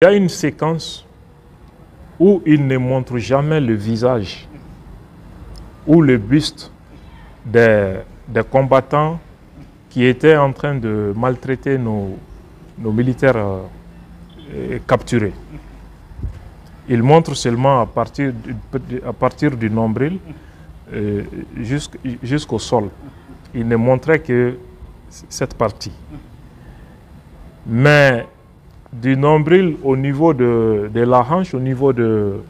Il y a une séquence où il ne montre jamais le visage ou le buste des, combattants qui étaient en train de maltraiter nos, militaires euh, capturés. Il montre seulement à partir, du nombril euh, jusqu'au sol. Il ne montrait que cette partie. Mais du nombril au niveau de, la hanche, au niveau de,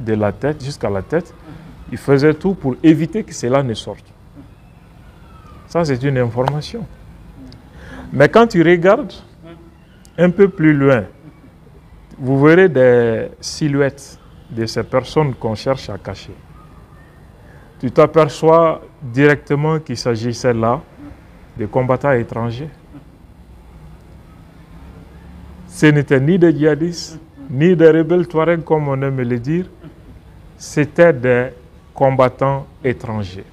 de la tête, jusqu'à la tête, il faisait tout pour éviter que cela ne sorte. Ça, c'est une information. Mais quand tu regardes un peu plus loin, vous verrez des silhouettes de ces personnes qu'on cherche à cacher. Tu t'aperçois directement qu'il s'agissait là de combattants étrangers. Ce n'était ni des djihadistes, ni des rebelles Touaregs, comme on aime le dire. C'était des combattants étrangers.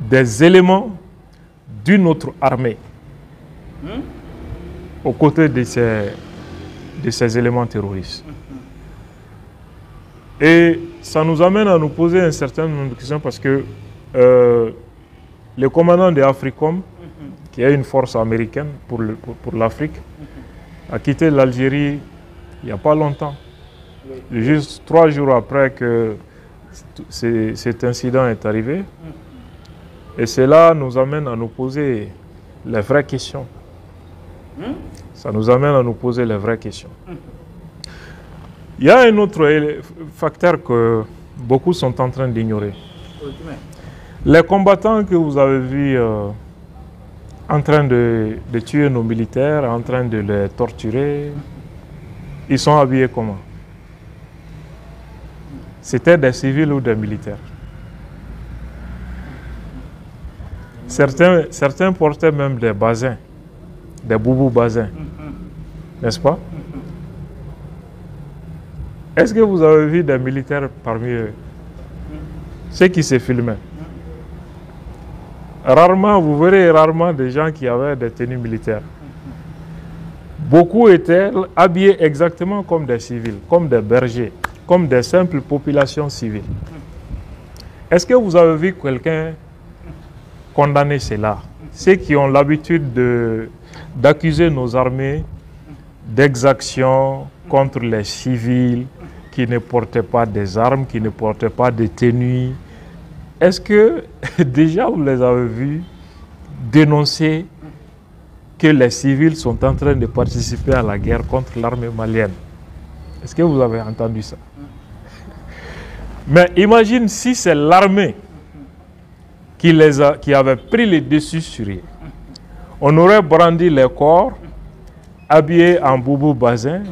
Des éléments d'une autre armée aux côtés de ces, de ces éléments terroristes. Et ça nous amène à nous poser un certain nombre de questions parce que euh, le commandant de Africom, qui est une force américaine pour, pour, l'Afrique, a quitté l'Algérie il n'y a pas longtemps. Juste trois jours après que cet incident est arrivé. Et cela nous amène à nous poser les vraies questions. Ça nous amène à nous poser les vraies questions. Il y a un autre facteur que beaucoup sont en train d'ignorer. Les combattants que vous avez vus euh, en train de, tuer nos militaires, en train de les torturer. Ils sont habillés comment? C'était des civils ou des militaires? Certains, certains portaient même des basins, des boubous basins, n'est-ce pas? Est-ce que vous avez vu des militaires parmi eux? Ceux qui se filmaient? Rarement, vous verrez rarement des gens qui avaient des tenues militaires. Beaucoup étaient habillés exactement comme des civils, comme des bergers, comme des simples populations civiles. Est-ce que vous avez vu quelqu'un condamner cela? Ceux qui ont l'habitude d'accuser nos armées d'exactions contre les civils qui ne portaient pas des armes, qui ne portaient pas de tenues, est-ce que déjà vous les avez vus dénoncer que les civils sont en train de participer à la guerre contre l'armée malienne? Est-ce que vous avez entendu ça? Mais imagine si c'est l'armée qui, avait pris les dessus sur eux. On aurait brandi les corps, habillés en boubou bazin,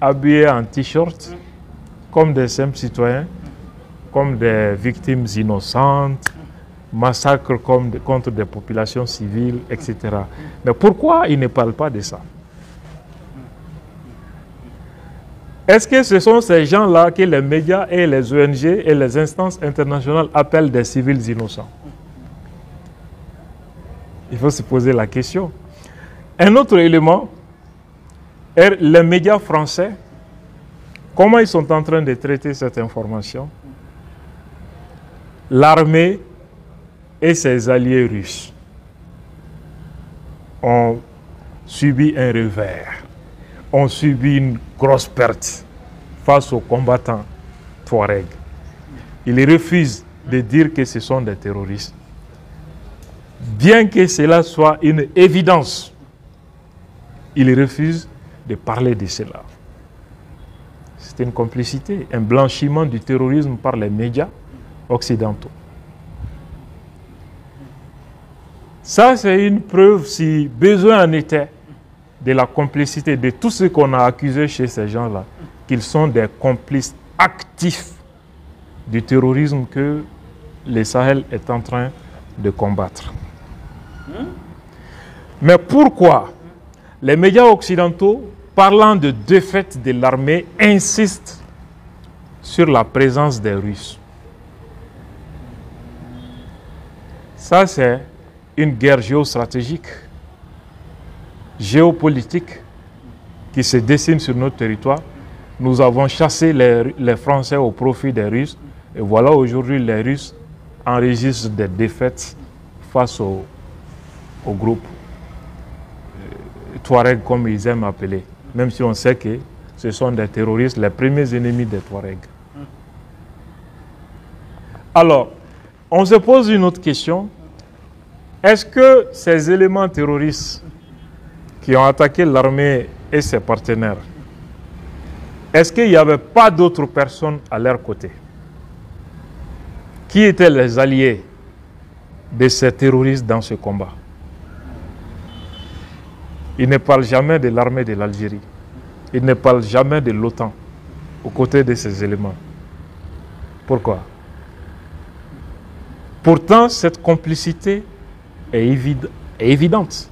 habillés en t-shirt, comme des simples citoyens comme des victimes innocentes, massacres contre des populations civiles, etc. Mais pourquoi ils ne parlent pas de ça? Est-ce que ce sont ces gens-là que les médias et les ONG et les instances internationales appellent des civils innocents? Il faut se poser la question. Un autre élément, les médias français, comment ils sont en train de traiter cette information? L'armée et ses alliés russes ont subi un revers, ont subi une grosse perte face aux combattants Touareg. Ils refusent de dire que ce sont des terroristes. Bien que cela soit une évidence, ils refusent de parler de cela. C'est une complicité, un blanchiment du terrorisme par les médias occidentaux. Ça, c'est une preuve, si besoin en était, de la complicité de tout ce qu'on a accusé chez ces gens-là, qu'ils sont des complices actifs du terrorisme que le Sahel est en train de combattre. Mais pourquoi les médias occidentaux, parlant de défaite de l'armée, insistent sur la présence des Russes? Ça, c'est une guerre géostratégique, géopolitique, qui se dessinent sur notre territoire. Nous avons chassé les, Français au profit des Russes. Et voilà aujourd'hui les Russes enregistrent des défaites face au, au groupe euh, Touareg, comme ils aiment appeler. Même si on sait que ce sont des terroristes, les premiers ennemis des Touaregs. Alors, on se pose une autre question. Est-ce que ces éléments terroristes qui ont attaqué l'armée et ses partenaires, est-ce qu'il n'y avait pas d'autres personnes à leur côté? Qui étaient les alliés de ces terroristes dans ce combat? Il ne parle jamais de l'armée de l'Algérie. Il ne parle jamais de l'OTAN aux côtés de ces éléments. Pourquoi? Pourtant, cette complicité est, évidente.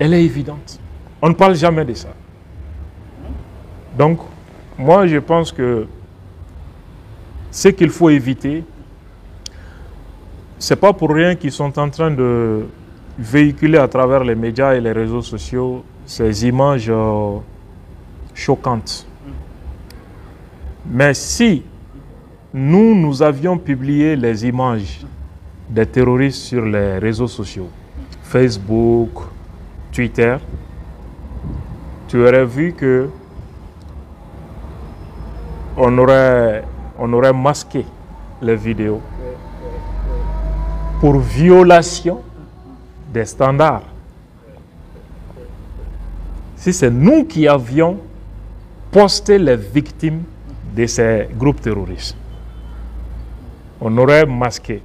Elle est évidente. On ne parle jamais de ça. Donc, moi, je pense que ce qu'il faut éviter, ce n'est pas pour rien qu'ils sont en train de véhiculer à travers les médias et les réseaux sociaux ces images euh, choquantes. Mais si nous, nous avions publié les images des terroristes sur les réseaux sociaux, Facebook, Twitter, tu aurais vu que on aurait, aurait masqué les vidéos pour violation des standards. Si c'est nous qui avions posté les victimes de ces groupes terroristes on aurait masqué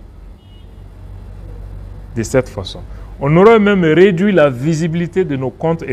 de cette façon. On aurait même réduit la visibilité de nos comptes.